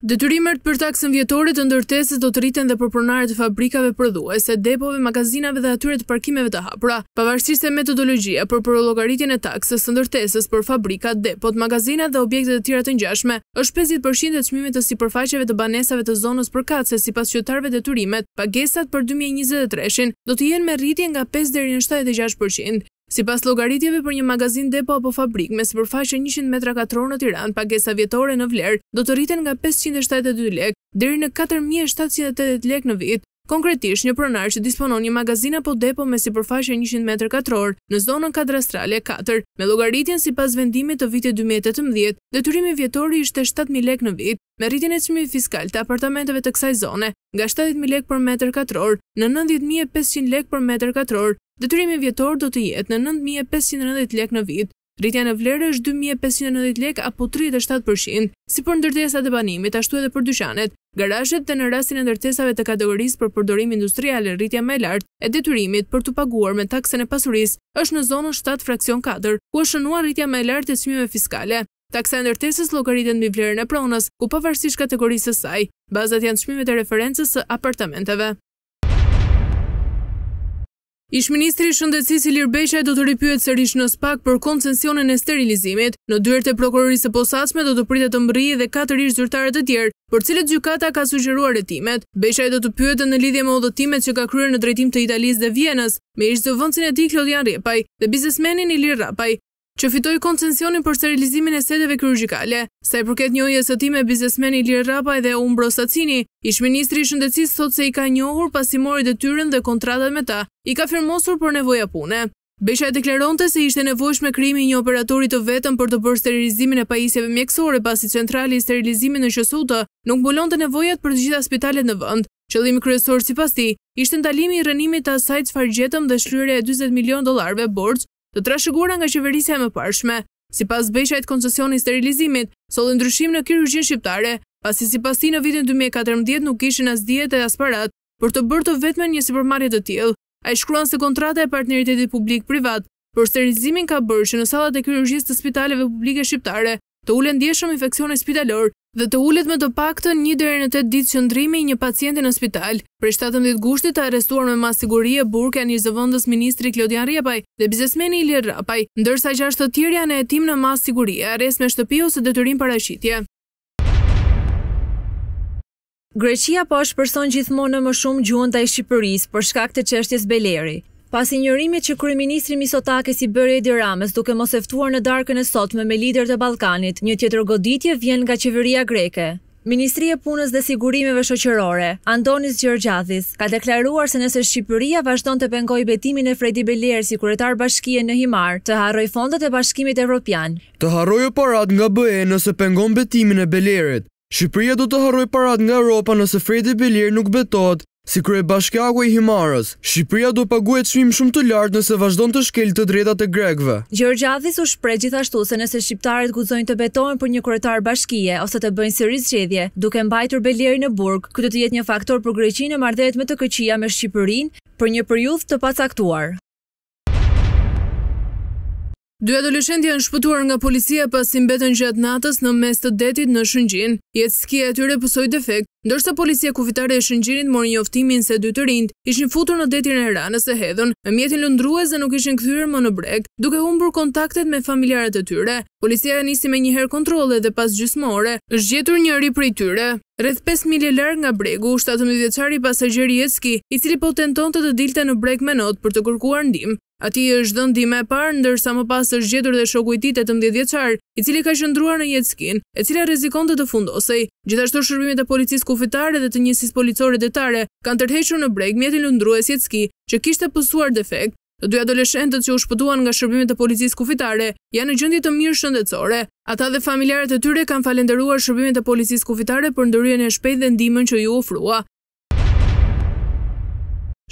Detyrimet për taksën vjetore të ndërtesës do të rriten dhe për pronarët e fabrikave prodhuese, depove, magazinave dhe atyre të parkimeve të hapura. Pavarësisht se metodologjia për përllogaritjen e taksës së ndërtesës për fabrikat, depot, magazinat dhe objektet e tjera të ngjashme është pesëdhjetë për qind e çmimit të sipërfaqeve të banesave të zonës përkatëse sipas qyteteve, detyrimet, pagesat për dy mijë e njëzet e treshin do të jenë me rritje nga pesë deri në shtatëdhjetë e gjashtë për qind. Sipas llogaritjeve për një magazin depo apo fabrikë me sipërfaqe njëqind metra katrorë në Tiranë pagesa vjetore në vlerë do të rriten nga pesëqind e shtatëdhjetë e dy lekë deri në katër mijë e shtatëqind e tetëdhjetë lekë në vit. Konkretisht, një pronar që disponon një magazin apo depo me sipërfaqe njëqind metër katrorë në zonën kadastrale katër, me llogaritjen sipas vendimit të vitit dy mijë e tetëmbëdhjetë, detyrimi vjetor i ishte shtatë mijë lekë në vit. me rritjen e çmimit fiskal të apartamenteve të kësaj zone nga shtatëdhjetë mijë lekë për metër katror në nëntëdhjetë e pesë mijë lekë për metër katror, detyrimi vjetor do të jetë në nëntë mijë e pesëqind e nëntëdhjetë lekë në vit. Rritja në vlerë është dy mijë e pesëqind e nëntëdhjetë lekë apo tridhjetë e shtatë për qind, si për ndërtesat e banimit ashtu edhe për dyqanet, garazhet dhe në rastin e ndërtesave të kategorisë për përdorim industrial rritja më e lartë e detyrimit për t'u paguar me taksën e pasurisë është në zonën shtatë fraksion katër, ku është shënuar rritja më e lartë e çmimeve fiskale. Taksa e ndërtesës llogaritet mbi vlerën e pronës, ku pavarësisht kategorisë së saj, bazat janë çmimet e referencës së apartamenteve. Ish-ministri i Shëndetësisë Ilir Beqaj do të ripyetet sërish në spak për koncensionin e sterilizimit. Në dyert e Prokurorisë së Posaçme do të pritet të mbërrijnë edhe katër ish-zyrtarë të tjerë, për cilët gjykata ka sugjeruar hetimet. Beqaj do të pyetet në lidhje me udhëtimet që ka kryer në drejtim të Italisë dhe Vienës, me ish-zëvendësin e tij Klodian Rrjepaj dhe biznesmenin Ilir Rrapaj. që fitoi koncensionin për sterilizimin e seteve kirurgjikale. Sa i përket njohjes së tij me biznesmenin Ilir Rrapaj dhe Umbro Sacini, ish-ministri i Shëndetësisë thotë se i ka njohur pasi mori detyrën dhe kontratat me ta i ka firmosur për nevoja pune. Beqaj deklaronte se ishte e nevojshme krijimi i një operatori të vetëm për të bërë sterilizimin e pajisjeve mjekësore pasi centrali i sterilizimit në QSUT nuk mbulonte nevojat për të gjitha spitalet në vend. Qëllimi kryesor sipas tij ishte ndalimi i rrënimit të asaj çfarë gjetëm dhe shlyerja e dyzet milionë dollarëve borxh të trashëguara nga qeverisja e mëparshme. Sipas Beqajt koncesioni i sterilizimit solli ndryshim në kirurgjinë shqiptare, pasi sipas tij në vitin dy mijë e katërmbëdhjetë nuk kishin as dijet e as paratë për të bërë të vetme një sipërmarrje të tillë. Ai shkruan se kontrata e partneritetit publik-privat për sterilizimin ka bërë që në sallat e kirurgjisë të spitaleve publike shqiptare të ulen ndjeshëm infeksioni spitalor dhe të ulet me të paktën një deri në tetë ditë qëndrimi i një pacienti në spital. Prej shtatëmbëdhjetë gushtit të arrestuar me masë sigurie burg janë ish-zëvendësministri Klodian Rrjepaj dhe biznesmeni Ilir Rrapaj, ndërsa gjashtë të tjerë janë në hetim në masë sigurie arrest në shtëpi ose detyrim paraqitje. Greqia po ashpërson gjithmonë e më shumë gjuhën ndaj Shqipërisë për shkak të çështjes Beleri. Pas injorimit që kryeministri Misotakis i bëri Edi Ramës duke mos e ftuar në darkën e sotme me liderët e Ballkanit, një tjetër goditje vjen nga qeveria greke. Ministri i Punës dhe Sigurimeve Shoqërore, Andonis Jeorjadhis, ka deklaruar se nëse Shqipëria vazhdon të pengojë betimin e Fredi Beleri si kryetar bashkie në Himarë, të harrojë fondet e Bashkimit Evropian. Të harrojë paratë nga BE nëse pengon betimin e Belerit, Shqipëria do të harrojë paratë nga Europa nëse Fredi Beleri nuk betohet si kryebashkiaku i Himarës. Shqipëria do paguajë çmim shumë të lartë nëse vazhdon të shkelë të drejtat e grekëve. Jeorjadhis u shpreh gjithashtu se nëse shqiptarët guxojnë të betohen për një kryetar bashkie ose të bëjnë sërish zgjedhje, duke mbajtur Belerin në burg, ky do të jetë një faktor për Greqinë e marrëdhëniet më të këqija me Shqipërinë për një periudhë të pacaktuar. Dy adoleshentë janë shpëtuar nga policia pasi mbetën gjatë natës në mes të detit në Shëngjin. Jet ski-a e tyre pësoi defekt, ndërsa Policia Kufitare e Shëngjinit mori njoftimin se dy të rinjtë ishin futur në detin e Ranës së Hedhun me mjetin lundrues dhe nuk ishin kthyer më në breg, duke humbur kontaktet me familjarët e tyre. Policia nisi menjëherë kontrollet dhe pas gjysmë ore, është gjetur njëri prej tyre. Rreth pesë milje larg nga bregu, shtatëmbëdhjetë vjeçari pasagjer i jet ski, i cili po tentonte të dilte në breg me not për të kërkuar ndihmë, Atij i është dhënë ndihma e parë, ndërsa më pas është gjetur dhe shoku i tij tetëmbëdhjetë vjeçar, i cili ka qëndruar në jet ski-n, e cila rrezikonte të fundosej. Gjithashtu shërbimet e Policisë Kufitare dhe të Njësisë Policore Detare kanë tërhequr në breg mjetin lundrues jet ski, që kishte pësuar defekt. Të dy adoleshentët që u shpëtuan nga shërbimet e Policisë Kufitare janë në gjendje të mirë shëndetësore. Ata dhe familjarët e tyre kanë falënderuar shërbimet e Policisë Kufitare për ndërhyrjen e shpejtë dhe ndihmën që iu ofrua.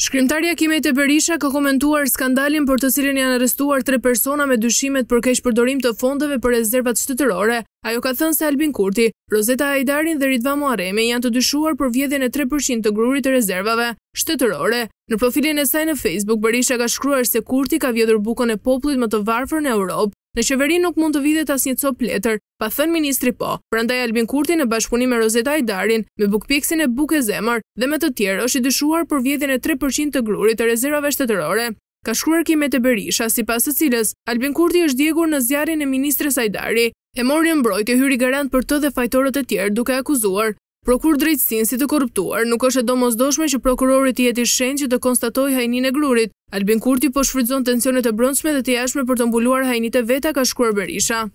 Shkrimtarja Kimete Berisha ka komentuar skandalin për të cilin janë arrestuar tre persona me dyshimet për keqpërdorim të fondeve për rezervat shtetërore. Ajo ka thënë se Albin Kurti, Rozeta Hajdari dhe Ridvan Muharremi janë të dyshuar për vjedhjen e 3% të grurit të rezervave shtetërore. Në profilin e saj në Facebook, Berisha ka shkruar se Kurti ka vjedhur bukën e popullit më të varfër në Europë. Në qeveri nuk mund të vidhet as një copë letër, Pa thënë ministri po. Prandaj Albin Kurti në bashkëpunim me Rozeta Hajdarin, me bukëpjekësin e Bukë e Zemër dhe me të tjerë është i dyshuar për vjedhjen e tre për qind të grurit të rezervave shtetërore. Ka shkruar Kimete Berisha, sipas së cilës, Albin Kurti është djegur në zjarrin e ministres Hajdari. E mori në mbrojtje hyri garant për të dhe fajtorët e tjerë duke akuzuar Prokur drejtësin si të korruptuar, nuk është e domosdoshme që prokurori të jetë i shenjtë që të konstatojë hajninë e grurit. Albin Kurti po shfrytëzon tensionet e brendshme dhe të jashtme për të mbuluar hajnitë e veta, ka shkruar Berisha.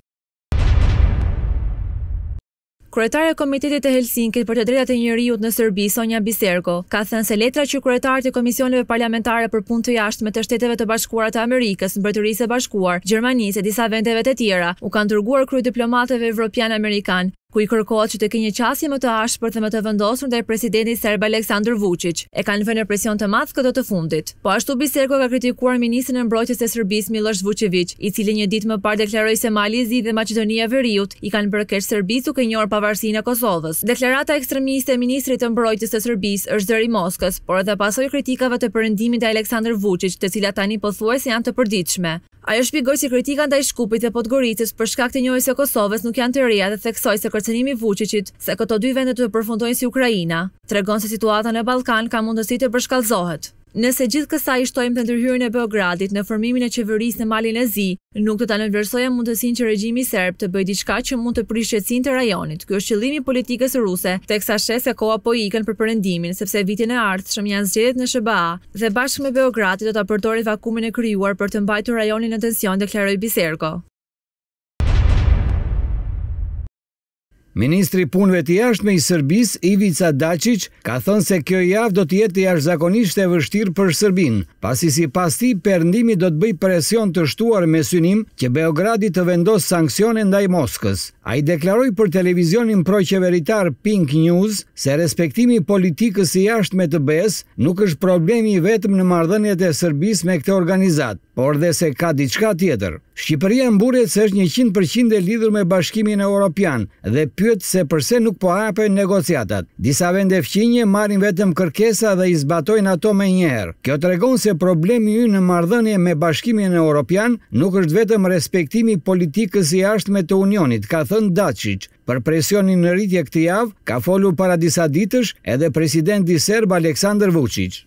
Kryetarja e Komitetit të Helsinkit për të Drejtat e Njeriut në Serbi, Sonja Biserko, ka thënë se letra që kryetarët e Komisioneve Parlamentare për Punë të Jashtme të Shteteve të Bashkuara të Amerikës, Mbretërisë së Bashkuar, Gjermanisë e disa vendeve të tjera, u kanë dërguar kryediplomatëve evropian-amerikanë, ku i kërkohet që të kenë një qasje më të ashpër dhe më të vendosur ndaj presidentit serb Aleksandër Vuçiç, e kanë vënë në presion të madh këto të fundit. Po ashtu Biserko ka kritikuar ministrin e Mbrojtjes së Serbisë Millosh Vuçeviq, i cili një ditë më parë deklaroi se Mali i Zi dhe Maqedonia e Veriut i kanë bërë keq Serbisë duke njohur pavarësinë e Kosovës. Deklarata ekstremiste e ministrit të Mbrojtjes së Serbisë është zëri i Moskës, por edhe pasojë e kritikave të Perëndimit ndaj Aleksandër Vuçiç, të cilat tani pothuajse janë të përditshme. Ajo shpjegoi se kritika ndaj Shkupit dhe Podgoricës për shkak të njohjes së Kosovës nuk janë të reja dhe theksoi se kërcënimi i Vuçiçit se këto dy vende të përfundojnë si Ukraina, tregon se situata në Ballkan ka mundësi të përshkallëzohet. Nëse gjithë kësaj i shtojmë dhe ndërhyrjen e Beogradit në formimin e qeverisë në Malin e Zi, nuk do ta nënvlerësoja mundësinë që regjimi serb të bëjë diçka që mund të prishë qetësinë të rajonit. Ky është qëllimi i politikës ruse, teksa sheh se koha po i ikën për Perëndimin, sepse vitin e ardhshëm janë zgjedhjet në SHBA, dhe bashkë me Beogradin do ta përdorin vakumin e krijuar për të mbajtur rajonin në tension, deklaroi Biserko. Ministri i Punëve të Jashtme i Serbisë, Ivica Daçiç, ka thënë se kjo javë do të jetë jashtëzakonisht e vështirë për Serbinë, pasi sipas tij Perëndimi do të bëjë presion të shtuar me synim që Beogradi të vendosë sanksione ndaj Moskës. Ai deklaroi për televizionin pro-qeveritar Pink News se respektimi i politikës së jashtme të BE-së nuk është problemi i vetëm në marrëdhëniet e Serbisë me këtë organizatë, por dhe se ka diçka tjetër. Shqipëria mburret se është njëqind përqind e lidhur me Bashkimin Europian dhe pyet se përse nuk po hapen negociatat. Disa vende fqinje marrin vetëm kërkesa dhe i zbatojnë ato menjëherë. Kjo tregon se problemi ynë në marrëdhënie me Bashkimin Europian nuk është vetëm respektimi i politikës së jashtme të Unionit, ka thënë Daçiç. Për presionin në rritje këtë javë ka folur para disa ditësh edhe presidenti serb Aleksandër Vuçiç.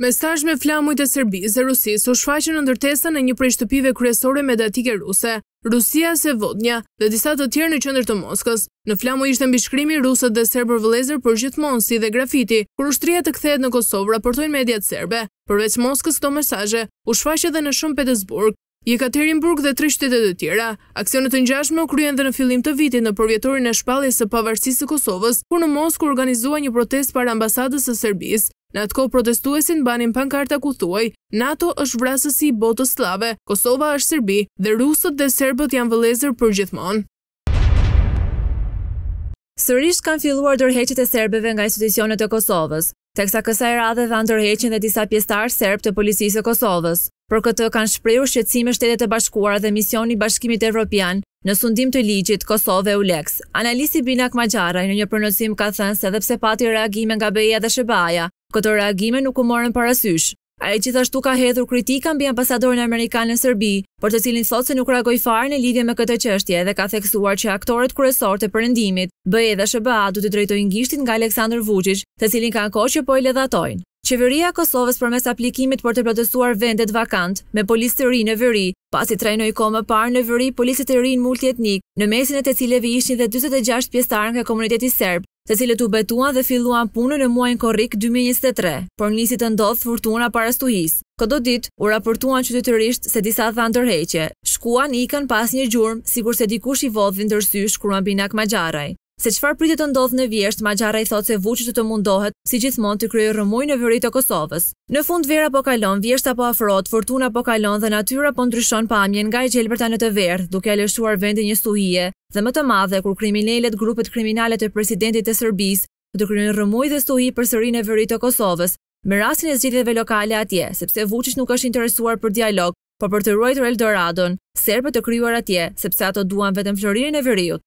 Mesazh me flamujt e Serbisë dhe Rusisë u shfaqën në ndërtesën e një prej shtëpive kryesore mediatike ruse, Rusia Sevodnja, dhe disa të tjerë në qendër të Moskës. Në flamuj ishte mbishkrimi Rusët dhe serbët vëllezër përgjithmonë si dhe grafiti, kur ushtria të kthehet në Kosovë, raportojnë mediat serbe. Përveç Moskës këto mesazhe u shfaqën edhe në Shën Petersburg. Jekaterinburg dhe tre shtete të tjera. Aksione të ngjashme u kryen dhe në fillim të vitit në përvjetorin e shpalljes së pavarësisë së Kosovës, kur në Moskë u organizua një protestë para ambasadës së Serbisë. Në atë kohë protestuesit mbanin pankarta ku thuhej, NATO është vrasësi i botës sllave, Kosova është Serbi dhe rusët dhe serbët janë vëllezër përgjithmonë. Sërisht kanë filluar dorëheqjet e serbëve nga institucionet e Kosovës, teksa kësaj radhe dhanë dorëheqjen dhe disa pjesëtarë serbë të Policisë së Kosovës. Për këtë kanë shprehur shqetësime Shtetet e Bashkuara dhe Misioni i Bashkimit Evropian në sundim të ligjit Kosovë EULEX. Analisti Binak Maxharaj në një prononcim ka thënë se edhe pse pati reagime nga BE-ja dhe SHBA-ja, këto reagime nuk u morën parasysh. Ai gjithashtu ka hedhur kritika mbi ambasadorin amerikan në Serbi, për të cilin thotë se nuk reagoi fare në lidhje me këtë çështje dhe ka theksuar që aktorët kryesorë të Perëndimit, BE dhe SHBA duhet të drejtojnë gishtin nga Aleksandër Vuçiç, të cilin kanë kohë që po e ledhatojnë. Qeveria e Kosovës përmes aplikimit për të plotësuar vendet vakante me policë të rinj në veri, pasi trajnoi kohë më parë në veri policët e rinj multietnik, në mesin e të cilëve ishin dhe dyzet e gjashtë pjesëtarë nga komuniteti serb, të cilët u betuan dhe filluan punën në muajin korrik dy mijë e njëzet e tre, por nisi të ndodhë furtuna para stuhisë. Këto ditë, u raportuan qytetërisht se disa dhanë dorëheqje, shkuan, ikën pa asnjë gjurmë, sikurse dikush i vodhi ndër sy, shkruan Binak Maxharaj. Se çfarë pritet të ndodhë në vjeshtë, Maxharaj thotë se Vuçiç do të mundohet, si gjithmonë, të krijojë rrëmujë në veri të Kosovës. Në fund vera po kalon, vjeshta po afrohet, furtuna po kalon dhe natyra po ndryshon pamjen nga e gjelbërta në të verdhë, duke ia lëshuar vendin një stuhie, dhe më të madhe kur kriminelet grupet kriminale të presidentit të Serbisë do të krijojnë rrëmujë dhe stuhi përsëri në veri të Kosovës me rastin e zgjedhjeve lokale atje sepse Vuçiç nuk është interesuar për dialog por për të ruajtur Eldoradon serb të krijuar atje sepse ato duan vetëm floririn e veriut.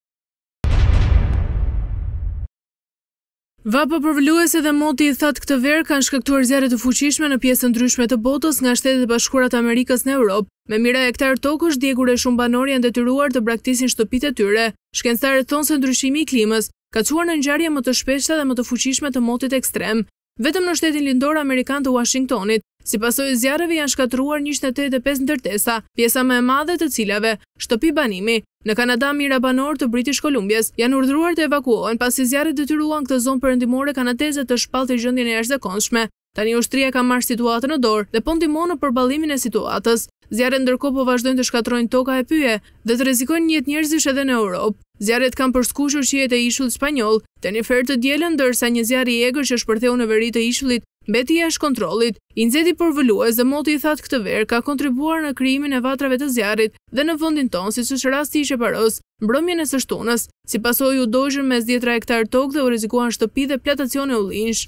Vapa përvëluese dhe moti i thatë këtë verë kanë shkaktuar zjarre të fuqishme në pjesë të ndryshme të botës nga Shtetet e Bashkuara të Amerikës në Europë. Me mijëra hektarë tokë është djegur e shumë banorë janë detyruar të braktisin shtëpitë e tyre. Shkencëtarët thonë se ndryshimi i klimës ka çuar në ngjarje më të shpeshta dhe më të fuqishme të motit ekstrem. Vetëm në shtetin lindor amerikan të Uashingtonit, si pasojë e zjarreve janë shkatërruar njëqind e tridhjetë e pesë ndërtesa, pjesa më e madhe të cilave, shtëpi banimi. Në Kanada, mijëra banorë të British Kolumbias janë urdhëruar të evakuohen pasi zjarret detyruan këtë zonë perëndimore kanadeze të shpallte gjendjen e jashtëzakonshme. Tani ushtria ka marrë situatën në dorë dhe po ndihmon në përballimin e situatës. Zjarret ndërkohë po vazhdojnë të shkatërrojnë tokë e pyje dhe të rrezikojnë jetë njerëzish edhe në Europë. Zjarret kanë përskuqur qiejt e ishullit spanjoll Tenerife të dielën, ndërsa një zjarr i egër që shpërtheu në veri të ishullit mbeti jashtë kontrollit. I nxehti përvëlues dhe moti i thatë këtë verë ka kontribuar në krijimin e vatrave të zjarrit, dhe në vendin tonë, siç është rasti i Qeparoit, mbrëmjen e së shtunës. Si pasojë u dogjen me dhjetëra hektarë tokë dhe u rrezikuan shtëpi dhe plantacione ullinjsh.